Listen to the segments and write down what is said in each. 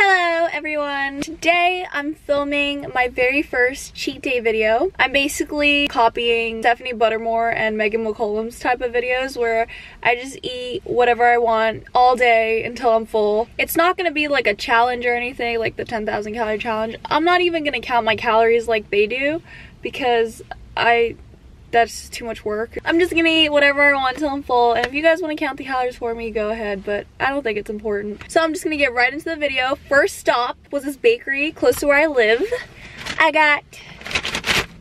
Hello everyone! Today I'm filming my very first cheat day video. I'm basically copying Stephanie Buttermore and Megan McCollum's type of videos where I just eat whatever I want all day until I'm full. It's not gonna be like a challenge or anything like the 10,000 calorie challenge. I'm not even gonna count my calories like they do because I that's too much work. I'm just gonna eat whatever I want until I'm full and if you guys want to count the calories for me go ahead but I don't think it's important. So I'm just gonna get right into the video. First stop was this bakery close to where I live. I got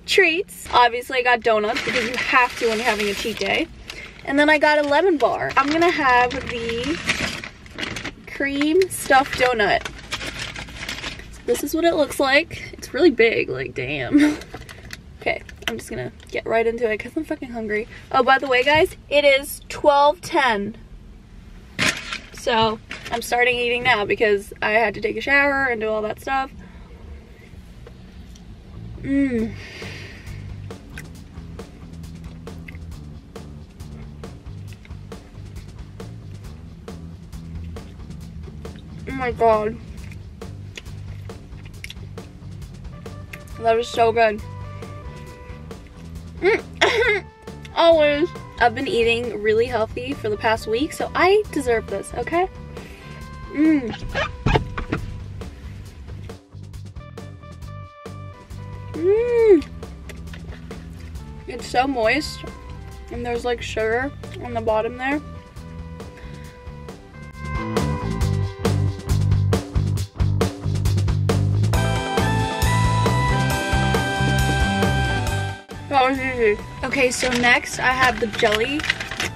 treats. Obviously I got donuts because you have to when you're having a cheat day. And then I got a lemon bar. I'm gonna have the cream stuffed donut. So this is what it looks like. It's really big, like damn. okay, I'm just gonna get right into it because I'm fucking hungry. Oh, by the way, guys, it is 12.10. So, I'm starting eating now because I had to take a shower and do all that stuff. Mmm. Oh my god. That was so good. Mm. Always. I've been eating really healthy for the past week, so I deserve this, okay? Mmm. Mmm. It's so moist, and there's like sugar on the bottom there. Okay, so next I have the jelly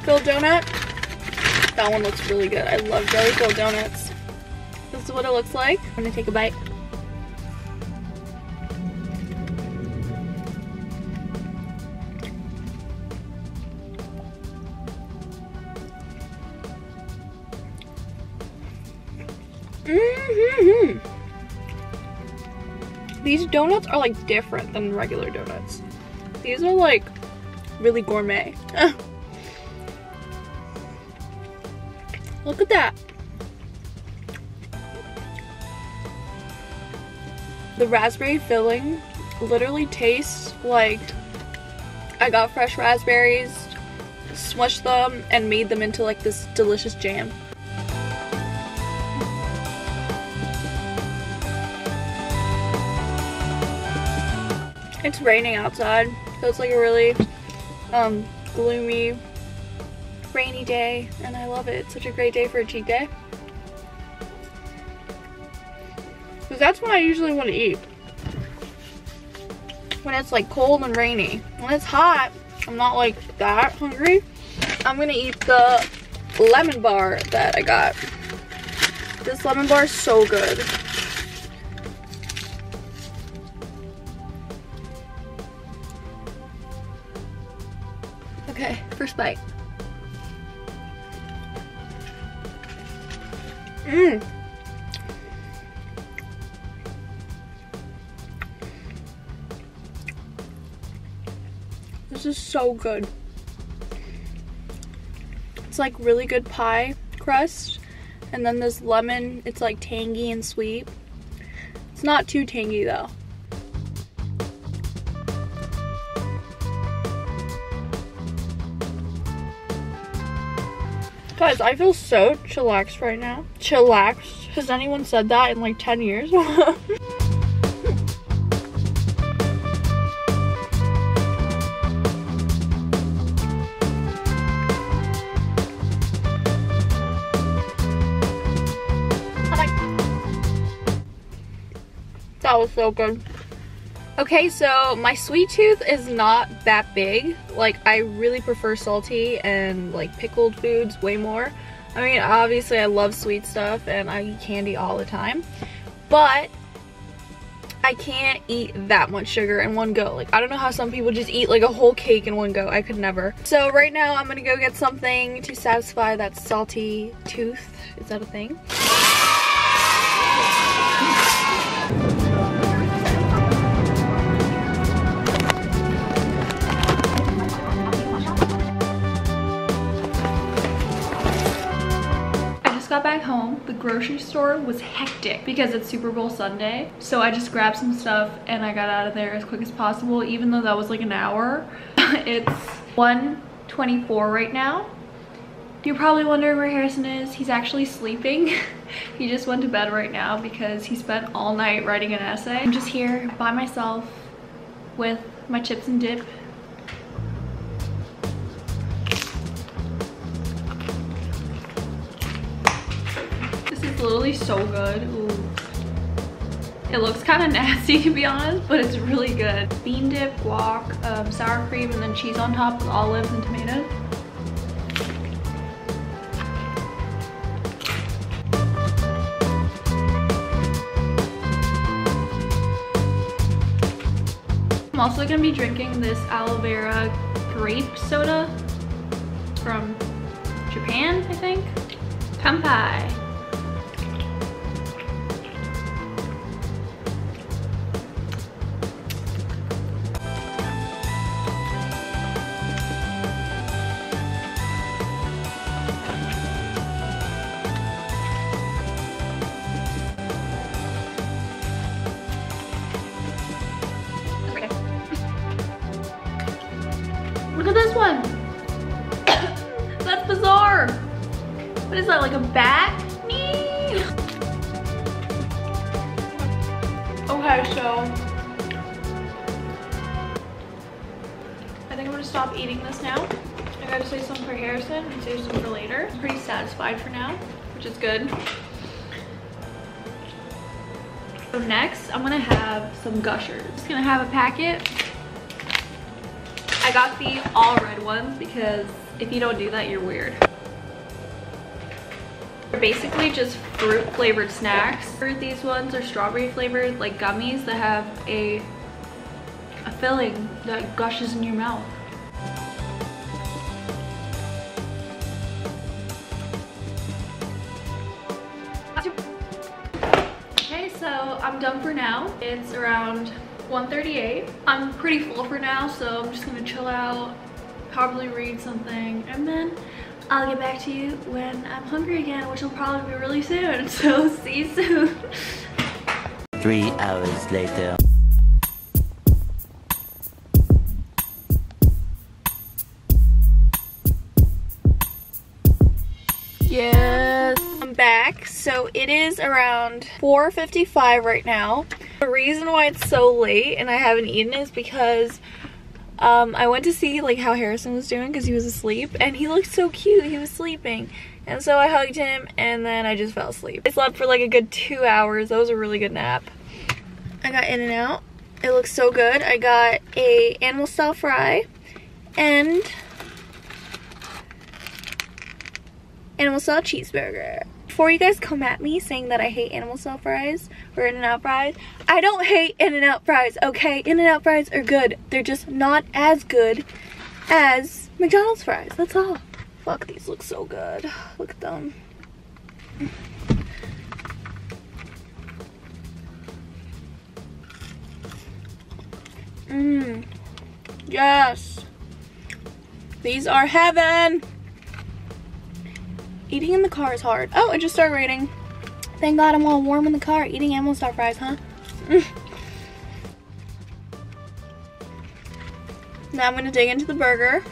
filled donut. That one looks really good. I love jelly filled donuts. This is what it looks like. I'm gonna take a bite. Mm hmm These donuts are like different than regular donuts. These are like really gourmet. Look at that. The raspberry filling literally tastes like I got fresh raspberries, smushed them, and made them into like this delicious jam. It's raining outside, so it's like a really um, gloomy, rainy day, and I love it. It's such a great day for a cheat day. Because that's when I usually want to eat. When it's like cold and rainy. When it's hot, I'm not like that hungry. I'm gonna eat the lemon bar that I got. This lemon bar is so good. First bite. Mmm. This is so good. It's like really good pie crust. And then this lemon, it's like tangy and sweet. It's not too tangy though. Guys, I feel so chillaxed right now. Chillaxed? Has anyone said that in like 10 years? that was so good. Okay, so my sweet tooth is not that big. Like, I really prefer salty and, like, pickled foods way more. I mean, obviously I love sweet stuff and I eat candy all the time. But, I can't eat that much sugar in one go. Like, I don't know how some people just eat, like, a whole cake in one go. I could never. So, right now, I'm gonna go get something to satisfy that salty tooth. Is that a thing? Grocery store was hectic because it's Super Bowl Sunday. So I just grabbed some stuff and I got out of there as quick as possible, even though that was like an hour. it's 1.24 right now. You're probably wondering where Harrison is. He's actually sleeping. he just went to bed right now because he spent all night writing an essay. I'm just here by myself with my chips and dip literally so good. Ooh. It looks kind of nasty to be honest, but it's really good. Bean dip, guac, um, sour cream, and then cheese on top with olives and tomatoes. I'm also gonna be drinking this aloe vera grape soda from Japan, I think. Kanpai. Stop eating this now. I gotta save some for Harrison and save some for later. I'm pretty satisfied for now, which is good. So next, I'm gonna have some Gushers. Just gonna have a packet I got the all red ones because if you don't do that, you're weird. They're basically just fruit flavored snacks. These ones are strawberry flavored like gummies that have a, a filling that gushes in your mouth. So I'm done for now. It's around 1.38. I'm pretty full for now, so I'm just gonna chill out, probably read something, and then I'll get back to you when I'm hungry again, which will probably be really soon. So see you soon. Three hours later. Yes, I'm back. So it is around 4.55 right now. The reason why it's so late and I haven't eaten is because um, I went to see like how Harrison was doing because he was asleep and he looked so cute. He was sleeping. And so I hugged him and then I just fell asleep. I slept for like a good two hours. That was a really good nap. I got In-N-Out. It looks so good. I got a animal style fry and animal style cheeseburger before you guys come at me saying that I hate animal style fries or In-N-Out fries, I don't hate In-N-Out fries, okay? In-N-Out fries are good. They're just not as good as McDonald's fries, that's all. Fuck, these look so good. Look at them. Mmm. Yes. These are heaven. Eating in the car is hard. Oh, it just started raining. Thank God I'm all warm in the car eating animal star fries, huh? now I'm gonna dig into the burger.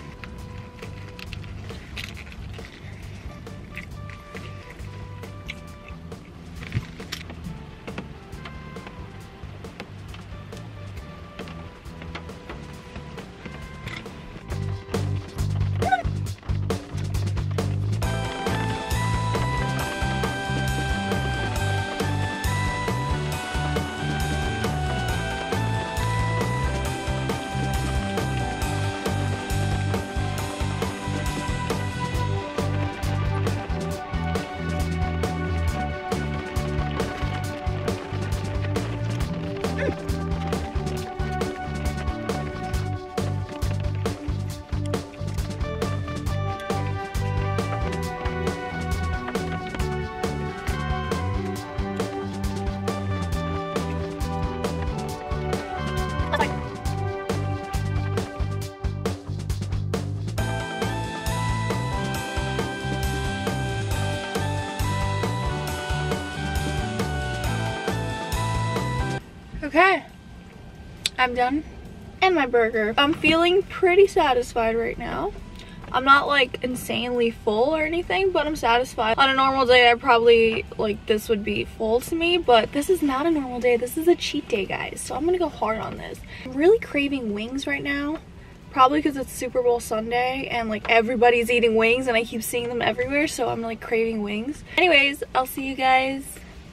Okay, I'm done. And my burger. I'm feeling pretty satisfied right now. I'm not like insanely full or anything, but I'm satisfied. On a normal day, I probably like this would be full to me, but this is not a normal day. This is a cheat day, guys. So I'm gonna go hard on this. I'm really craving wings right now. Probably because it's Super Bowl Sunday and like everybody's eating wings and I keep seeing them everywhere. So I'm like craving wings. Anyways, I'll see you guys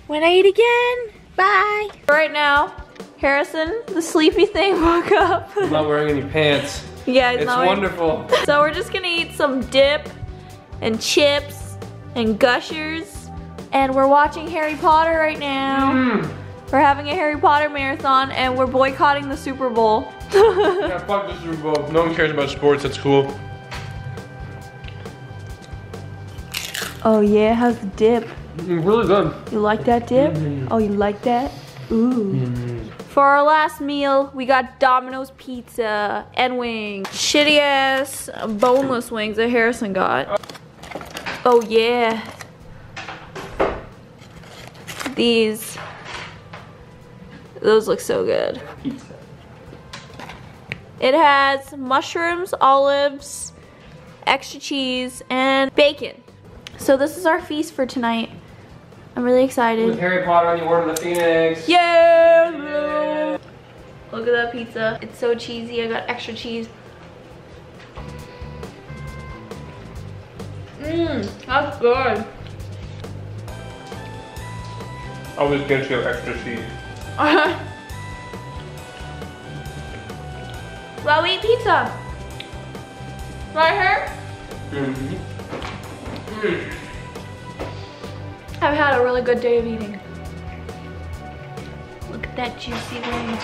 when I eat again. Bye. Right now, Harrison, the sleepy thing, woke up. I'm not wearing any pants. yeah, It's not wearing- wonderful. so we're just gonna eat some dip and chips and gushers. And we're watching Harry Potter right now. Mm. We're having a Harry Potter marathon and we're boycotting the Super Bowl. Yeah, fuck the Super Bowl. No one cares about sports. That's cool. oh yeah, how's the dip? Mm, really good. You like that dip? Oh, you like that? Ooh. For our last meal, we got Domino's pizza and wings. Shitty ass boneless wings that Harrison got. Oh yeah. These. Those look so good. Pizza. It has mushrooms, olives, extra cheese, and bacon. So this is our feast for tonight. I'm really excited. With Harry Potter and the Order of the Phoenix. Yeah! Look at that pizza. It's so cheesy. I got extra cheese. Mmm, that's good. I always get you extra cheese. well, we eat pizza. Right here? Mm-hmm. I've had a really good day of eating. Look at that juicy wing.